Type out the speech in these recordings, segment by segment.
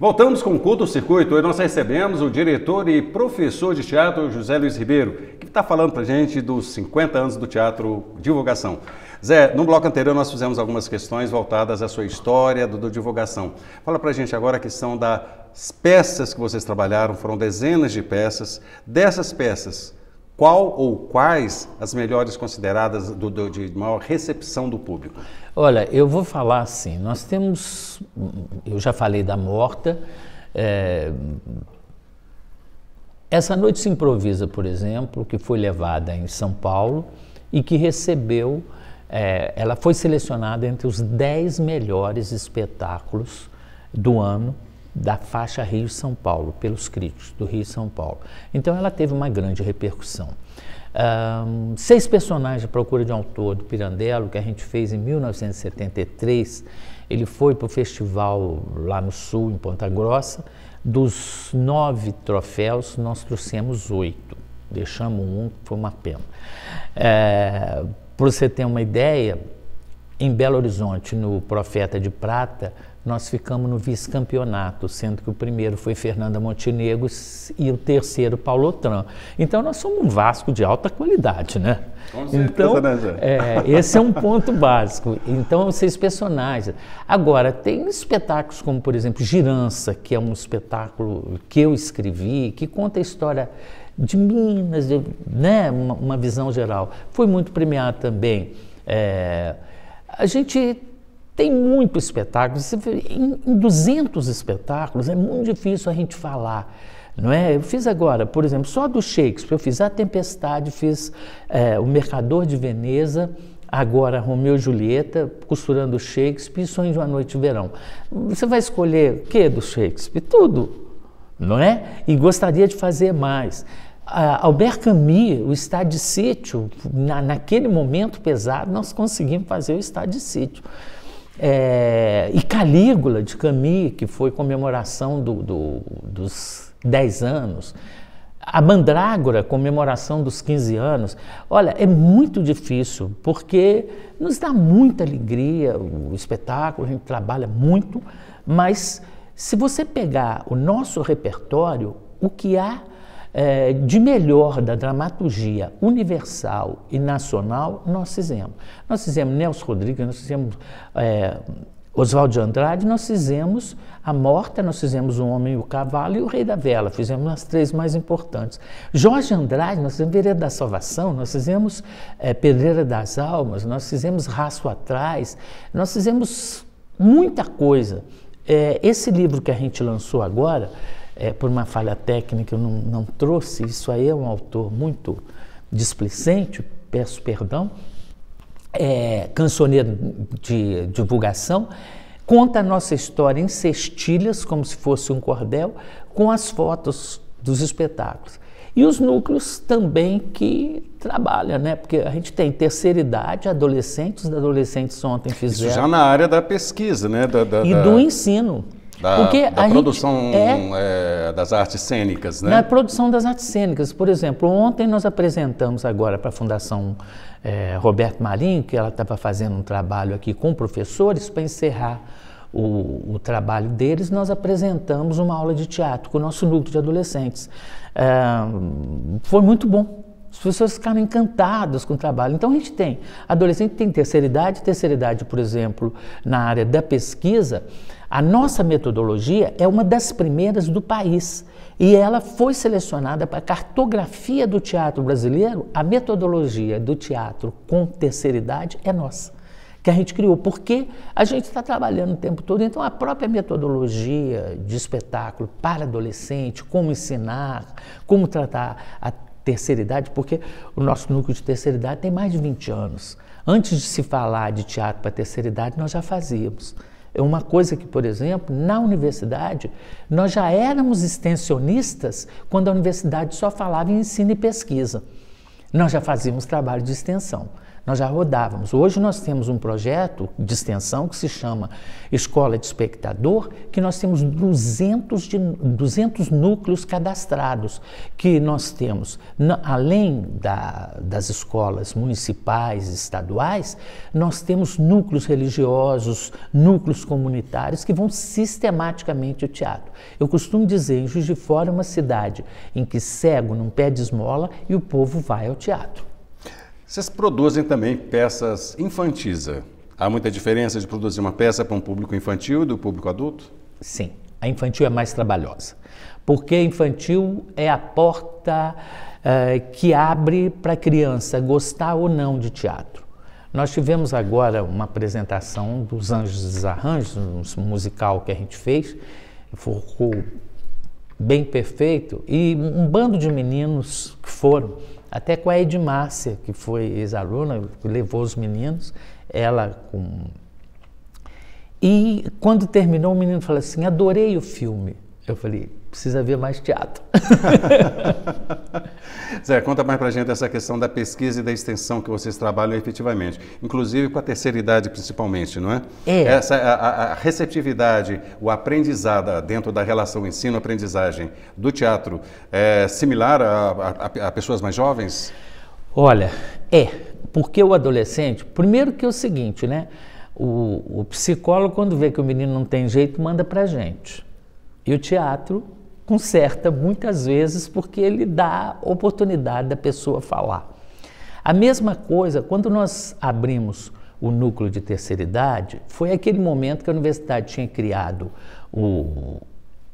Voltamos com o Culto Circuito e nós recebemos o diretor e professor de teatro José Luiz Ribeiro, que está falando para gente dos 50 anos do teatro Divulgação. Zé, no bloco anterior nós fizemos algumas questões voltadas à sua história do, do divulgação. Fala para gente agora a questão das peças que vocês trabalharam, foram dezenas de peças. Dessas peças, qual ou quais as melhores consideradas do, do, de maior recepção do público? Olha, eu vou falar assim, nós temos, eu já falei da Morta, é, essa noite se improvisa, por exemplo, que foi levada em São Paulo e que recebeu, é, ela foi selecionada entre os 10 melhores espetáculos do ano da faixa Rio-São Paulo, pelos críticos do Rio-São Paulo. Então ela teve uma grande repercussão. Um, seis personagens de Procura de um Autor do Pirandello, que a gente fez em 1973, ele foi para o festival lá no Sul, em Ponta Grossa. Dos nove troféus, nós trouxemos oito. Deixamos um, foi uma pena. É, para você ter uma ideia, em Belo Horizonte, no Profeta de Prata, nós ficamos no vice-campeonato, sendo que o primeiro foi Fernanda Montenegro e o terceiro Paulo Otran. Então nós somos um Vasco de alta qualidade, né? Com certeza, então, né, é, esse é um ponto básico. Então, seis personagens. Agora, tem espetáculos como, por exemplo, Girança, que é um espetáculo que eu escrevi, que conta a história de Minas, de, né, uma, uma, visão geral. Foi muito premiado também. É, a gente tem muito espetáculo. Em, em 200 espetáculos é muito difícil a gente falar. Não é? Eu fiz agora, por exemplo, só do Shakespeare, eu fiz A Tempestade, fiz é, O Mercador de Veneza, agora Romeu e Julieta, costurando Shakespeare e Sonho de uma Noite de Verão. Você vai escolher o que do Shakespeare? Tudo, não é? E gostaria de fazer mais. Albert Camus, o estado de sítio, na, naquele momento pesado, nós conseguimos fazer o estado de sítio. É, e Calígula de Camus, que foi comemoração do, do, dos 10 anos. A Mandrágora, comemoração dos 15 anos. Olha, é muito difícil, porque nos dá muita alegria o espetáculo, a gente trabalha muito, mas se você pegar o nosso repertório, o que há é, de melhor da dramaturgia universal e nacional, nós fizemos. Nós fizemos Nelson Rodrigues, nós fizemos é, Oswaldo de Andrade, nós fizemos A Morta, nós fizemos O Homem e o Cavalo e O Rei da Vela, fizemos as três mais importantes. Jorge Andrade, nós fizemos Vereda da Salvação, nós fizemos é, Pedreira das Almas, nós fizemos Raço Atrás, nós fizemos muita coisa. É, esse livro que a gente lançou agora, é, por uma falha técnica eu não, não trouxe, isso aí é um autor muito displicente, peço perdão, é, cancioneiro de divulgação, conta a nossa história em cestilhas, como se fosse um cordel, com as fotos dos espetáculos. E os núcleos também que trabalham, né? Porque a gente tem terceira idade, adolescentes, adolescentes ontem fizeram. Isso já na área da pesquisa, né? Da, da, e do ensino. Da, Porque da produção é, é, das artes cênicas, né? Na produção das artes cênicas. Por exemplo, ontem nós apresentamos agora para a Fundação é, Roberto Marinho, que ela estava fazendo um trabalho aqui com professores para encerrar o, o, trabalho deles, nós apresentamos uma aula de teatro com o nosso núcleo de adolescentes. É, foi muito bom. As pessoas ficaram encantadas com o trabalho. Então a gente tem adolescente tem terceira idade, terceira idade, por exemplo, na área da pesquisa. A nossa metodologia é uma das primeiras do país e ela foi selecionada para a cartografia do teatro brasileiro. A metodologia do teatro com terceira idade é nossa, que a gente criou, porque a gente está trabalhando o tempo todo. Então, a própria metodologia de espetáculo para adolescente, como ensinar, como tratar a terceira idade, porque o nosso núcleo de terceira idade tem mais de 20 anos. Antes de se falar de teatro para terceira idade, nós já fazíamos. É uma coisa que, por exemplo, na universidade, nós já éramos extensionistas quando a universidade só falava em ensino e pesquisa. Nós já fazíamos trabalho de extensão. Nós já rodávamos. Hoje nós temos um projeto de extensão que se chama Escola de Espectador, que nós temos 200, de, 200 núcleos cadastrados, que nós temos, além da, das escolas municipais e estaduais, nós temos núcleos religiosos, núcleos comunitários que vão sistematicamente ao teatro. Eu costumo dizer, em Juiz de Fora é uma cidade em que cego não pede esmola e o povo vai ao teatro. Vocês produzem também peças infantis. Há muita diferença de produzir uma peça para um público infantil e do público adulto? Sim, a infantil é mais trabalhosa, porque a infantil é a porta uh, que abre para a criança gostar ou não de teatro. Nós tivemos agora uma apresentação dos Anjos dos Arranjos, um musical que a gente fez, ficou bem perfeito, e um bando de meninos que foram até com a Edmárcia, que foi ex-aluna, levou os meninos, ela com. E quando terminou, o menino falou assim: adorei o filme. Eu falei: precisa ver mais teatro. Zé, conta mais pra gente essa questão da pesquisa e da extensão que vocês trabalham efetivamente, inclusive com a terceira idade principalmente, não é? É. Essa, a, a receptividade, o aprendizado dentro da relação ensino-aprendizagem do teatro é similar a, a, a pessoas mais jovens? Olha, é, porque o adolescente, primeiro que é o seguinte, né? O, o psicólogo, quando vê que o menino não tem jeito, manda pra gente. E o teatro conserta muitas vezes porque ele dá oportunidade da pessoa falar. A mesma coisa, quando nós abrimos o núcleo de terceira idade, foi aquele momento que a universidade tinha criado o,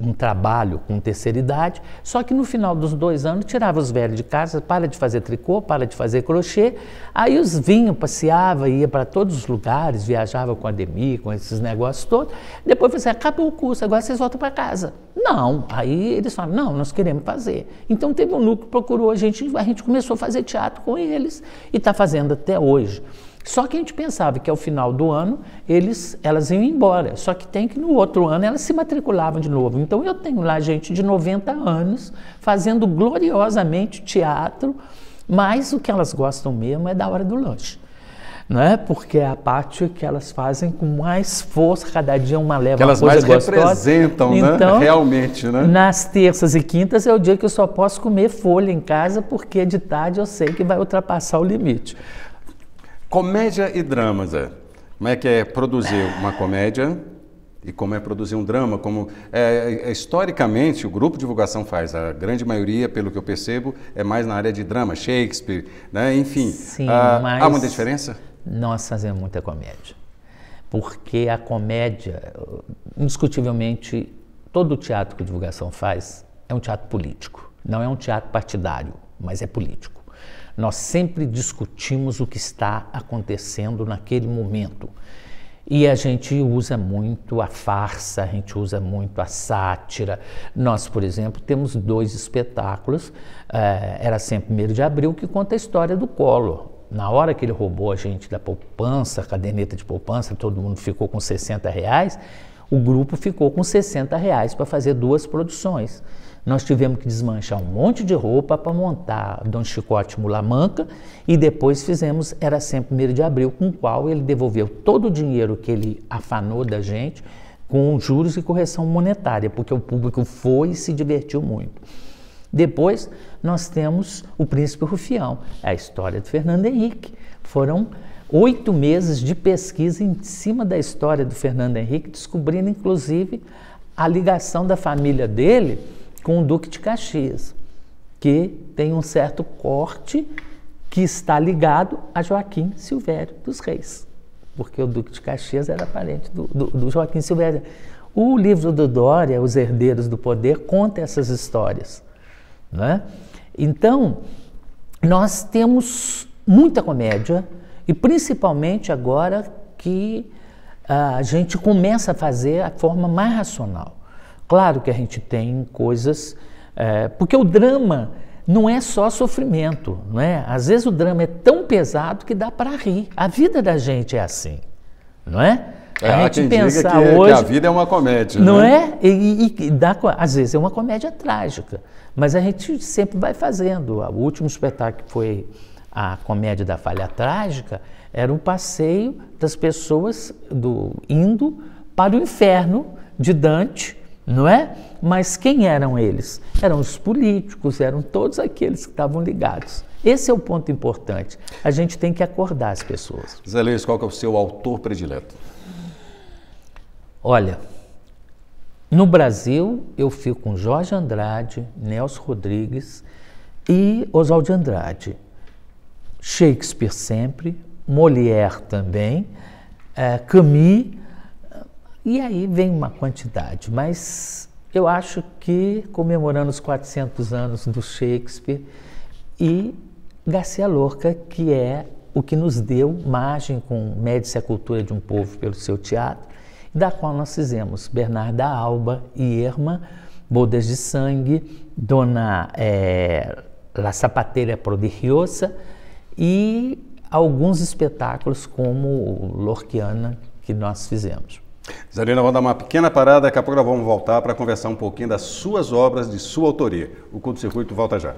um trabalho com terceira idade, só que no final dos dois anos tirava os velhos de casa, para de fazer tricô, para de fazer crochê, aí os vinham, passeava, ia para todos os lugares, viajava com a Demi, com esses negócios todos, depois você assim, acabou o curso, agora vocês voltam para casa. Não, aí eles falam, não, nós queremos fazer. Então teve um núcleo que procurou a gente, a gente começou a fazer teatro com eles e está fazendo até hoje. Só que a gente pensava que ao final do ano eles, elas iam embora. Só que tem que no outro ano elas se matriculavam de novo. Então eu tenho lá gente de 90 anos fazendo gloriosamente teatro, mas o que elas gostam mesmo é da hora do lanche. Não é? Porque é a parte que elas fazem com mais força, cada dia uma leva que elas mais gostosa. representam, né? então, né? Realmente, né? Nas terças e quintas é o dia que eu só posso comer folha em casa, porque de tarde eu sei que vai ultrapassar o limite. Comédia e drama, Zé. Como é que é produzir uma comédia e como é produzir um drama? Como é, é, historicamente o grupo de divulgação faz. A grande maioria, pelo que eu percebo, é mais na área de drama, Shakespeare, né? Enfim. Sim, ah, mas há muita diferença? Nós fazemos muita comédia, porque a comédia, indiscutivelmente, todo o teatro que a divulgação faz é um teatro político. Não é um teatro partidário, mas é político. Nós sempre discutimos o que está acontecendo naquele momento. E a gente usa muito a farsa, a gente usa muito a sátira. Nós, por exemplo, temos dois espetáculos, é, era sempre 1 de abril, que conta a história do Collor. Na hora que ele roubou a gente da poupança, caderneta de poupança, todo mundo ficou com 60 reais, o grupo ficou com 60 reais para fazer duas produções. Nós tivemos que desmanchar um monte de roupa para montar Dom Chicote Mulamanca e depois fizemos Era Sempre Primeiro de Abril, com o qual ele devolveu todo o dinheiro que ele afanou da gente com juros e correção monetária, porque o público foi e se divertiu muito. Depois nós temos O Príncipe Rufião, a história de Fernando Henrique. Foram oito meses de pesquisa em cima da história do Fernando Henrique, descobrindo inclusive a ligação da família dele com o Duque de Caxias, que tem um certo corte que está ligado a Joaquim Silvério dos Reis, porque o Duque de Caxias era parente do, do, do Joaquim Silvério. O livro do Dória, Os Herdeiros do Poder, conta essas histórias. Né? Então, nós temos muita comédia, e principalmente agora que a gente começa a fazer a forma mais racional. Claro que a gente tem coisas. É, porque o drama não é só sofrimento, não é? Às vezes o drama é tão pesado que dá para rir. A vida da gente é assim, não é? É, a gente pensar que, hoje, que a vida é uma comédia, não né? é? E, e, dá, às vezes é uma comédia trágica, mas a gente sempre vai fazendo. O último espetáculo que foi a comédia da falha trágica, era um passeio das pessoas do indo para o inferno de Dante, não é? Mas quem eram eles? Eram os políticos, eram todos aqueles que estavam ligados. Esse é o ponto importante. A gente tem que acordar as pessoas. Zé Luiz, qual é o seu autor predileto? Olha, no Brasil eu fico com Jorge Andrade, Nelson Rodrigues e Oswald de Andrade. Shakespeare sempre, Molière também, é, Camus, e aí vem uma quantidade, mas eu acho que comemorando os 400 anos do Shakespeare e Garcia Lorca, que é o que nos deu margem com Médici a Cultura de um Povo pelo seu teatro, da qual nós fizemos Bernarda Alba e Irma, Bodas de Sangue, Dona é, La Sapateira Prodigiosa e alguns espetáculos como Lorquiana que nós fizemos. Zarina, vamos dar uma pequena parada, daqui a pouco nós vamos voltar para conversar um pouquinho das suas obras, de sua autoria. O Culto Circuito volta já.